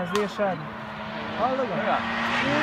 Kezdésed. Hallod? Igen.